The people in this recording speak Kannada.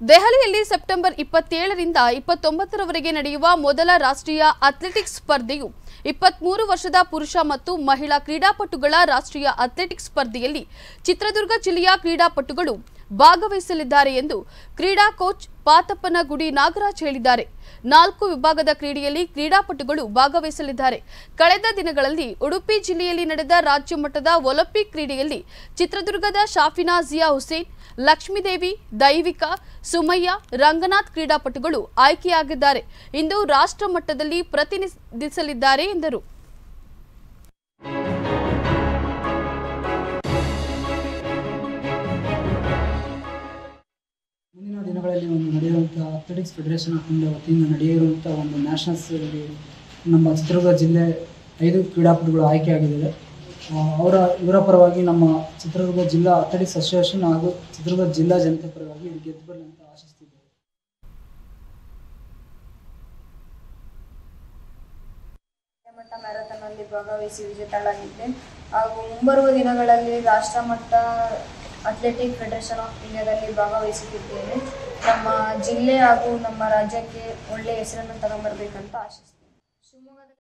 ದೆಹಲಿಯಲ್ಲಿ ಸೆಪ್ಟೆಂಬರ್ ಇಪ್ಪತ್ತೇಳರಿಂದ ಇಪ್ಪತ್ತೊಂಬತ್ತರವರೆಗೆ ನಡೆಯುವ ಮೊದಲ ರಾಷ್ಟ್ರೀಯ ಅಥ್ಲೆಟಿಕ್ಸ್ ಸ್ಪರ್ಧೆಯು ಇಪ್ಪತ್ಮೂರು ವರ್ಷದ ಪುರುಷ ಮತ್ತು ಮಹಿಳಾ ಕ್ರೀಡಾಪಟುಗಳ ರಾಷ್ಟ್ರೀಯ ಅಥ್ಲೆಟಿಕ್ಸ್ ಸ್ಪರ್ಧೆಯಲ್ಲಿ ಚಿತ್ರದುರ್ಗ ಜಿಲ್ಲೆಯ ಕ್ರೀಡಾಪಟುಗಳು ಭಾಗವಹಿಸಲಿದ್ದಾರೆ ಎಂದು ಕ್ರೀಡಾ ಕೋಚ್ ಪಾತಪ್ಪನಗುಡಿ ನಾಗರಾಜ್ ಹೇಳಿದ್ದಾರೆ. ನಾಲ್ಕು ವಿಭಾಗದ ಕ್ರೀಡೆಯಲ್ಲಿ ಕ್ರೀಡಾಪಟುಗಳು ಭಾಗವಹಿಸಲಿದ್ದಾರೆ. ಕಳೆದ ದಿನಗಳಲ್ಲಿ ಉಡುಪಿ ಜಿಲ್ಲೆಯಲ್ಲಿ ನಡೆದ ರಾಜ್ಯ ಮಟ್ಟದ ಒಲಿಂಪಿಕ್ ಕ್ರೀಡೆಯಲ್ಲಿ ಚಿತ್ರದುರ್ಗದ ಶಾಫಿನಾ ಜಿಯಾ ಹುಸೇನ್, ಲಕ್ಷ್ಮೀದೇವಿ, ದೈವಿಕಾ, ಸುಮಯ್ಯ, ರಂಗನಾಥ್ ಕ್ರೀಡಾಪಟುಗಳು ಆಯ್ಕೆಯಾಗಿದ್ದಾರೆ. ಇಂದು ರಾಷ್ಟ್ರ ಮಟ್ಟದಲ್ಲಿ ಪ್ರತಿನಿಧಿಸಲಿದ್ದಾರೆ ಎಂದರು. ಒಂದು ನಡೆಯುವಂಥ ಅಥ್ಲೆಟಿಕ್ಸ್ ಫೆಡರೇಷನ್ ಆಫ್ ಇಂಡಿಯಾ ವತಿಯಿಂದ ನಡೆಯುವಂಥ ಒಂದು ನ್ಯಾಷನಲ್ಸಲ್ಲಿ ನಮ್ಮ ಚಿತ್ರದುರ್ಗ ಜಿಲ್ಲೆ ಐದು ಕ್ರೀಡಾಪಟುಗಳು ಆಯ್ಕೆಯಾಗಿದ್ದಾರೆ ಅವರ, ಇವರ ಪರವಾಗಿ ನಮ್ಮ ಚಿತ್ರದುರ್ಗ ಜಿಲ್ಲಾ ಅಥ್ಲೆಟಿಕ್ಸ್ ಅಸೋಸಿಯೇಷನ್ ಹಾಗೂ ಚಿತ್ರದುರ್ಗ ಜಿಲ್ಲಾ ಜನತೆ ಪರವಾಗಿ ಗೆದ್ದು ಬರಲಿ ಅಂತ ಆಶಿಸ್ತಿದ್ದೇವೆ ಮಟ್ಟ ಮ್ಯಾರಥಾನ್ನಲ್ಲಿ ಭಾಗವಹಿಸಿ ವಿಜೇತಳಾಗಿದ್ದೆ. ಹಾಗೂ ಮುಂಬರುವ ದಿನಗಳಲ್ಲಿ ರಾಷ್ಟ್ರಮಟ್ಟ ಅಥ್ಲೆಟಿಕ್ ಫೆಡರೇಷನ್ ಆಫ್ ಇಂಡಿಯಾದಲ್ಲಿ ಭಾಗವಹಿಸುತ್ತಿದ್ದೇನೆ. ನಮ್ಮ ಜಿಲ್ಲೆ ಹಾಗೂ ನಮ್ಮ ರಾಜ್ಯಕ್ಕೆ ಒಳ್ಳೆಯ ಹೆಸರನ್ನು ತಗೊಂಬರ್ಬೇಕಂತ ಆಶಿಸ್ತೀನಿ. ಶಿವಮೊಗ್ಗದಲ್ಲಿ